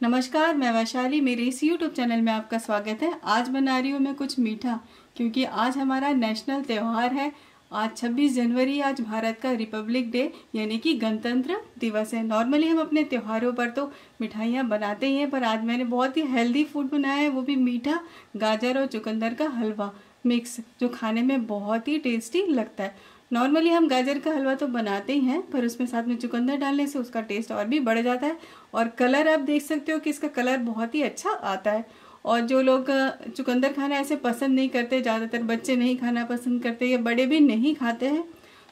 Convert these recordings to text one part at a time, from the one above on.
नमस्कार, मैं वैशाली। मेरे इस यूट्यूब चैनल में आपका स्वागत है। आज बना रही हूँ मैं कुछ मीठा, क्योंकि आज हमारा नेशनल त्यौहार है। आज 26 जनवरी, आज भारत का रिपब्लिक डे, यानी कि गणतंत्र दिवस है। नॉर्मली हम अपने त्योहारों पर तो मिठाइयाँ बनाते ही हैं, पर आज मैंने बहुत ही हेल्दी फ़ूड बनाया है, वो भी मीठा गाजर और चुकंदर का हलवा मिक्स जो खाने में बहुत ही टेस्टी लगता है। नॉर्मली हम गाजर का हलवा तो बनाते ही हैं, पर उसमें साथ में चुकंदर डालने से उसका टेस्ट और भी बढ़ जाता है। और कलर आप देख सकते हो कि इसका कलर बहुत ही अच्छा आता है। और जो लोग चुकंदर खाना ऐसे पसंद नहीं करते, ज़्यादातर बच्चे नहीं खाना पसंद करते या बड़े भी नहीं खाते हैं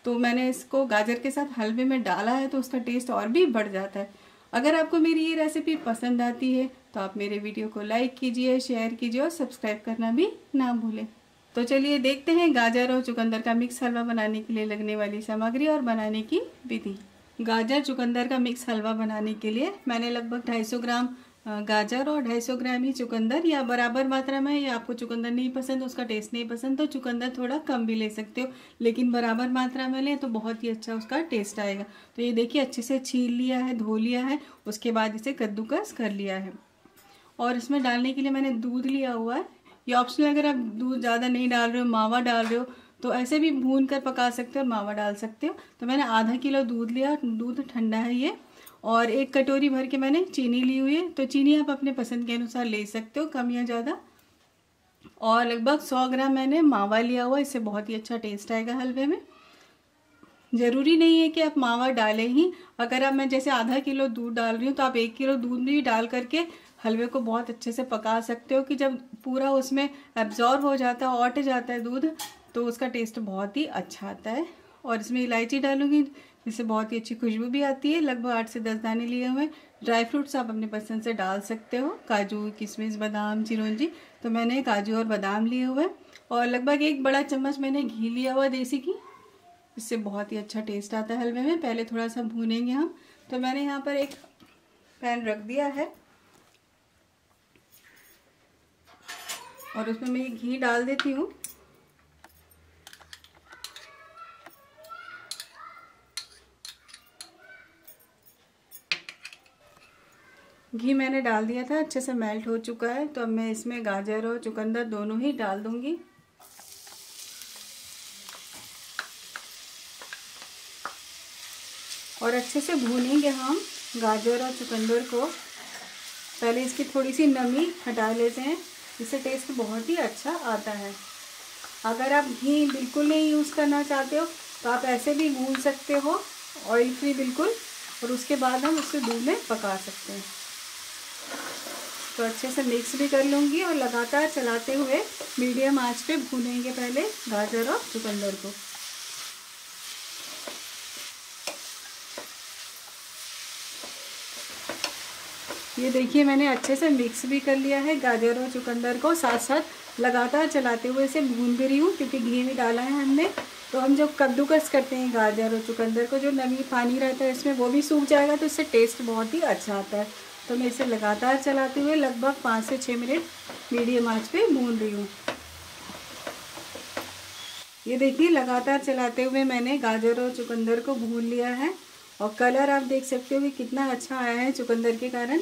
तो मैंने इसको गाजर के साथ हलवे में डाला है तो उसका टेस्ट और भी बढ़ जाता है। अगर आपको मेरी ये रेसिपी पसंद आती है तो आप मेरे वीडियो को लाइक कीजिए शेयर कीजिए और सब्सक्राइब करना भी ना भूलें। तो चलिए देखते हैं गाजर और चुकंदर का मिक्स हलवा बनाने के लिए लगने वाली सामग्री और बनाने की विधि। गाजर, चुकंदर का मिक्स हलवा बनाने के लिए मैंने लगभग 250 ग्राम गाजर और 250 ग्राम ही चुकंदर या बराबर मात्रा में, या आपको चुकंदर नहीं पसंद, उसका टेस्ट नहीं पसंद तो चुकंदर थोड़ा कम भी ले सकते हो। लेकिन बराबर मात्रा में लें तो बहुत ही अच्छा उसका टेस्ट आएगा। तो ये देखिए, अच्छे से छील लिया है, धो लिया है, उसके बाद इसे कद्दूकस कर लिया है। और इसमें डालने के लिए मैंने दूध लिया हुआ है। ये ऑप्शनल अगर आप दूध ज़्यादा नहीं डाल रहे हो, मावा डाल रहे हो तो ऐसे भी भून कर पका सकते हो और मावा डाल सकते हो। तो मैंने आधा किलो दूध लिया, दूध ठंडा है ये। और एक कटोरी भर के मैंने चीनी ली हुई है। तो चीनी आप अपने पसंद के अनुसार ले सकते हो, कम या ज़्यादा। और लगभग सौ ग्राम मैंने मावा लिया हुआ इससे बहुत ही अच्छा टेस्ट आएगा हलवे में। ज़रूरी नहीं है कि आप मावा डालें ही। अगर आप, मैं जैसे आधा किलो दूध डाल रही हूँ तो आप एक किलो दूध भी डाल करके हलवे को बहुत अच्छे से पका सकते हो कि जब पूरा उसमें एब्जॉर्व हो जाता है ऑट जाता है दूध तो उसका टेस्ट बहुत ही अच्छा आता है। और इसमें इलायची डालूँगी, जिससे बहुत ही अच्छी खुशबू भी आती है। लगभग आठ से दस दाने लिए हुए ड्राई फ्रूट्स आप अपने पसंद से डाल सकते हो। काजू, किशमिश, बादाम, चिरौंजी तो मैंने काजू और बादाम लिए हुए और लगभग एक बड़ा चम्मच मैंने घी लिया हुआ देसी घी। इससे बहुत ही अच्छा टेस्ट आता है हलवे में। पहले थोड़ा सा भूनेंगे हम। तो मैंने यहाँ पर एक पैन रख दिया है। और उसमें मैं ये घी डाल देती हूँ। घी मैंने डाल दिया था, अच्छे से मेल्ट हो चुका है। तो अब मैं इसमें गाजर और चुकंदर दोनों ही डाल दूँगी। और अच्छे से भूनेंगे हम गाजर और चुकंदर को। पहले इसकी थोड़ी सी नमी हटा लेते हैं। इससे टेस्ट बहुत ही अच्छा आता है। अगर आप घी बिल्कुल नहीं यूज़ करना चाहते हो तो आप ऐसे भी भून सकते हो ऑयल फ्री बिल्कुल, और उसके बाद हम उसे दूध में पका सकते हैं। तो अच्छे से मिक्स भी कर लूँगी और लगातार चलाते हुए मीडियम आँच पे भूनेंगे पहले गाजर और चुकंदर को। ये देखिए, मैंने अच्छे से मिक्स भी कर लिया है गाजर और चुकंदर को साथ साथ लगातार चलाते हुए इसे भून भी रही हूँ, क्योंकि घी भी डाला है हमने। तो हम जब कद्दूकस करते हैं गाजर और चुकंदर को, जो नमी पानी रहता है इसमें, वो भी सूख जाएगा तो इससे टेस्ट बहुत ही अच्छा आता है। तो मैं इसे लगातार चलाते हुए लगभग पाँच से छः मिनट मीडियम आँच पे भून रही हूँ। ये देखिए, लगातार चलाते हुए मैंने गाजर और चुकंदर को भून लिया है। और कलर आप देख सकते हो कि कितना अच्छा आया है चुकंदर के कारण।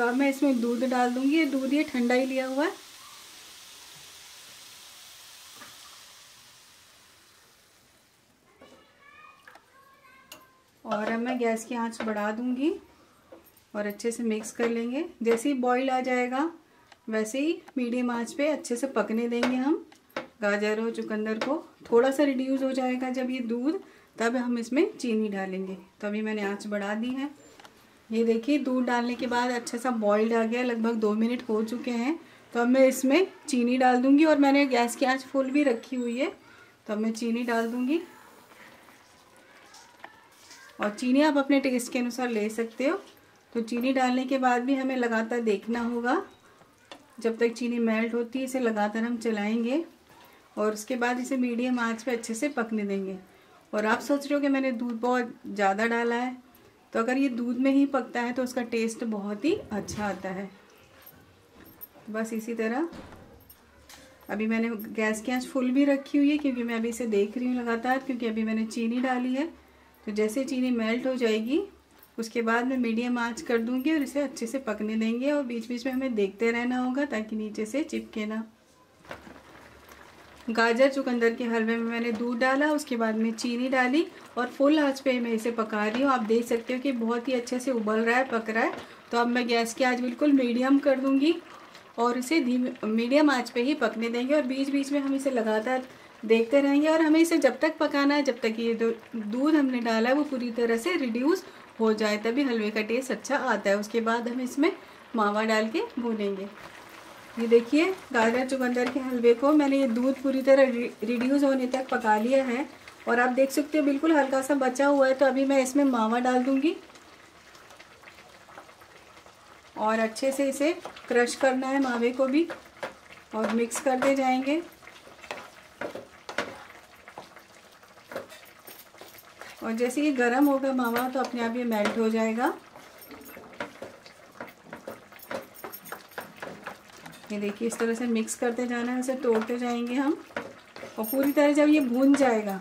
तो अब मैं इसमें दूध डाल दूँगी। ये दूध ये ठंडा ही लिया हुआ है। और अब मैं गैस की आँच बढ़ा दूँगी और अच्छे से मिक्स कर लेंगे। जैसे ही बॉईल आ जाएगा, वैसे ही मीडियम आँच पे अच्छे से पकने देंगे हम। गाजर और चुकंदर को थोड़ा सा रिड्यूस हो जाएगा जब ये दूध, तब हम इसमें चीनी डालेंगे। तो अभी मैंने आँच बढ़ा दी है। ये देखिए, दूध डालने के बाद अच्छा सा बॉइल्ड आ गया, लगभग दो मिनट हो चुके हैं। तो अब मैं इसमें चीनी डाल दूँगी और मैंने गैस की आँच फुल भी रखी हुई है। तो अब मैं चीनी डाल दूँगी। और चीनी आप अपने टेस्ट के अनुसार ले सकते हो। तो चीनी डालने के बाद भी हमें लगातार देखना होगा। जब तक चीनी मेल्ट होती है, इसे लगातार हम चलाएँगे और उसके बाद इसे मीडियम आँच पे अच्छे से पकने देंगे। और आप सोच रहे हो कि मैंने दूध बहुत ज़्यादा डाला है। तो अगर ये दूध में ही पकता है तो उसका टेस्ट बहुत ही अच्छा आता है। बस इसी तरह। अभी मैंने गैस की आँच फुल भी रखी हुई है क्योंकि मैं अभी इसे देख रही हूँ लगातार, क्योंकि अभी मैंने चीनी डाली है। तो जैसे चीनी मेल्ट हो जाएगी, उसके बाद मैं मीडियम आँच कर दूँगी और इसे अच्छे से पकने देंगे और बीच बीच में हमें देखते रहना होगा ताकि नीचे से चिपके ना। गाजर चुकंदर के हलवे में मैंने दूध डाला, उसके बाद में चीनी डाली और फुल आँच पे मैं इसे पका रही हूँ। आप देख सकते हो कि बहुत ही अच्छे से उबल रहा है, पक रहा है। तो अब मैं गैस की आँच बिल्कुल मीडियम कर दूँगी और इसे धीमे, मीडियम आँच पर ही पकने देंगे और बीच बीच में हम इसे लगातार देखते रहेंगे और हमें इसे जब तक पकाना है, जब तक ये दूध हमने डाला है, वो पूरी तरह से रिड्यूस हो जाए, तभी हलवे का टेस्ट अच्छा आता है। उसके बाद हम इसमें मावा डाल के भूनेंगे। ये देखिए गाजर चुकंदर के हलवे को मैंने ये दूध पूरी तरह रिड्यूस होने तक पका लिया है। और आप देख सकते हो, बिल्कुल हल्का सा बचा हुआ है तो अभी मैं इसमें मावा डाल दूँगी। और अच्छे से इसे क्रश करना है मावे को भी, और मिक्स करते जाएँगे। और जैसे ये गर्म होगा मावा तो अपने आप ये मेल्ट हो जाएगा। ये देखिए, इस तरह से मिक्स करते जाना है, उसे तोड़ते जाएँगे हम। और पूरी तरह जब ये भून जाएगा,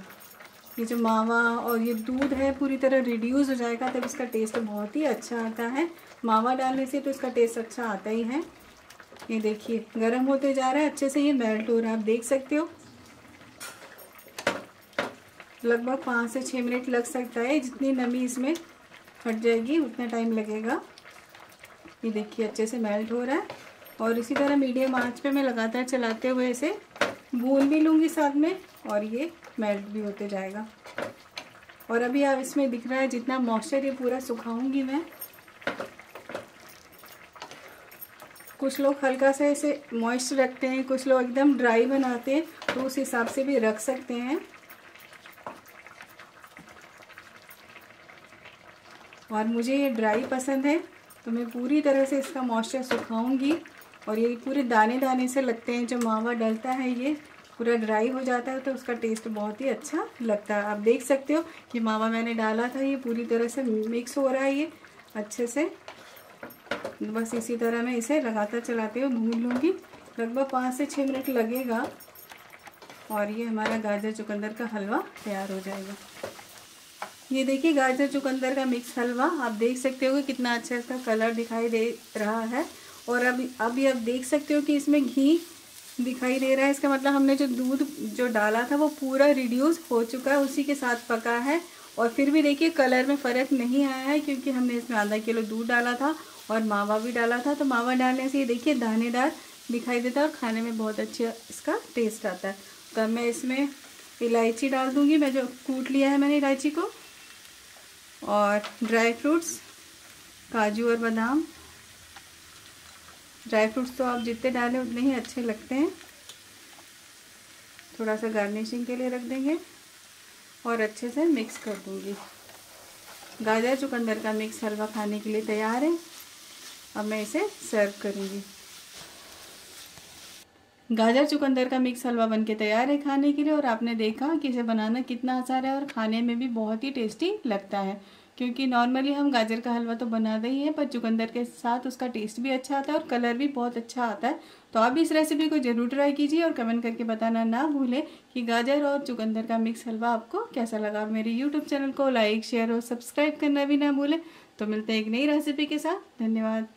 ये जो मावा और ये दूध है, पूरी तरह रिड्यूस हो जाएगा, तब इसका टेस्ट बहुत ही अच्छा आता है। मावा डालने से तो इसका टेस्ट अच्छा आता ही है। ये देखिए, गर्म होते जा रहा है, अच्छे से ये मेल्ट हो रहा है, आप देख सकते हो। लगभग पाँच से छः मिनट लग सकता है, जितनी नमी इसमें हट जाएगी, उतना टाइम लगेगा। ये देखिए, अच्छे से मेल्ट हो रहा है। और इसी तरह मीडियम आँच पे मैं लगातार चलाते हुए इसे भून भी लूँगी साथ में और ये मेल्ट भी होते जाएगा। और अभी आप इसमें दिख रहा है जितना मॉइस्चर ये पूरा सुखाऊँगी मैं। कुछ लोग हल्का सा इसे मॉइस्ट रखते हैं, कुछ लोग एकदम ड्राई बनाते हैं तो उस हिसाब से भी रख सकते हैं। और मुझे ये ड्राई पसंद है तो मैं पूरी तरह से इसका मॉइस्चर सुखाऊँगी। और ये पूरे दाने दाने से लगते हैं जो मावा डलता है ये, पूरा ड्राई हो जाता है तो उसका टेस्ट बहुत ही अच्छा लगता है। आप देख सकते हो कि मावा मैंने डाला था, ये पूरी तरह से मिक्स हो रहा है ये, अच्छे से। बस इसी तरह मैं इसे लगातार चलाते हुए भून लूँगी। लगभग पाँच से छः मिनट लगेगा और ये हमारा गाजर चुकंदर का हलवा तैयार हो जाएगा। ये देखिए, गाजर चुकंदर का मिक्स हलवा, आप देख सकते हो कि कितना अच्छा इसका कलर दिखाई दे रहा है। और अब अभी आप देख सकते हो कि इसमें घी दिखाई दे रहा है। इसका मतलब हमने जो दूध जो डाला था वो पूरा रिड्यूस हो चुका है, उसी के साथ पका है। और फिर भी देखिए कलर में फ़र्क नहीं आया है क्योंकि हमने इसमें आधा किलो दूध डाला था और मावा भी डाला था। तो मावा डालने से ये देखिए, दानेदार दिखाई देता है और खाने में बहुत अच्छा इसका टेस्ट आता है। तो मैं इसमें इलायची डाल दूँगी। मैं जो कूट लिया है मैंने इलायची को। और ड्राई फ्रूट्स काजू और बादाम। ड्राई फ्रूट्स तो आप जितने डालें उतने ही अच्छे लगते हैं। थोड़ा सा गार्निशिंग के लिए रख देंगे और अच्छे से मिक्स कर दूँगी। गाजर चुकंदर का मिक्स हलवा खाने के लिए तैयार है। अब मैं इसे सर्व करूँगी। गाजर चुकंदर का मिक्स हलवा बनके तैयार है खाने के लिए और आपने देखा कि इसे बनाना कितना आसान है और खाने में भी बहुत ही टेस्टी लगता है। क्योंकि नॉर्मली हम गाजर का हलवा तो बनाते ही हैं, पर चुकंदर के साथ उसका टेस्ट भी अच्छा आता है और कलर भी बहुत अच्छा आता है। तो आप इस रेसिपी को ज़रूर ट्राई कीजिए और कमेंट करके बताना ना भूलें कि गाजर और चुकंदर का मिक्स हलवा आपको कैसा लगा। मेरे यूट्यूब चैनल को लाइक शेयर और सब्सक्राइब करना भी ना भूलें। तो मिलते हैं एक नई रेसिपी के साथ। धन्यवाद।